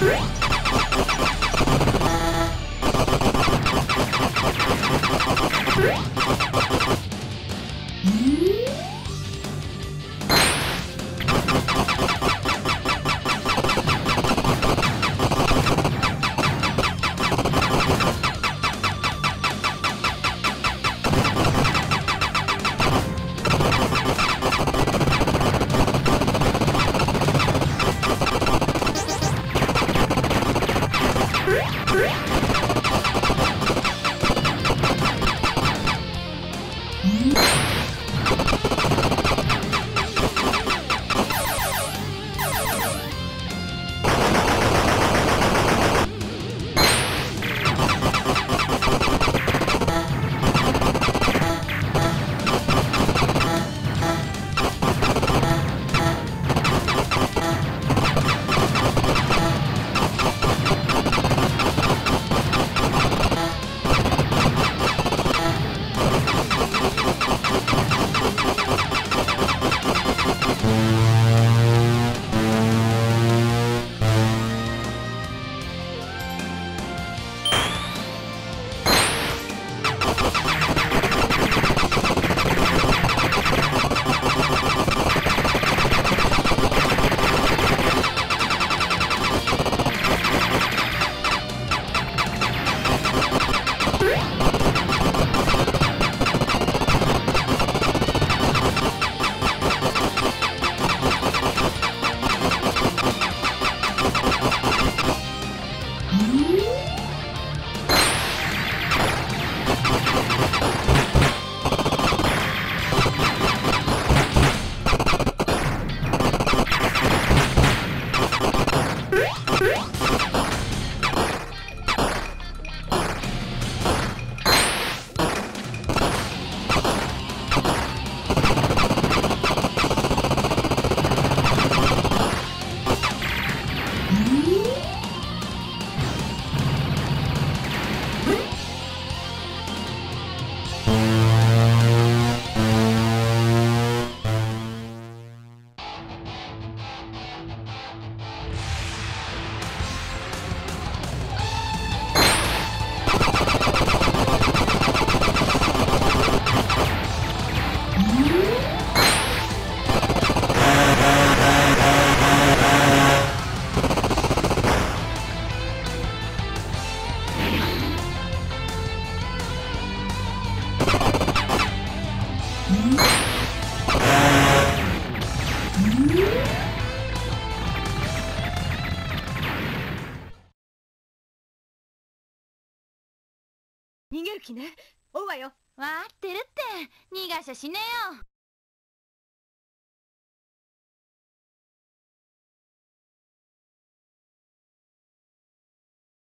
Right. Three. 逃げる気ね。追うわよ。わってるって。逃がしゃしねえよ。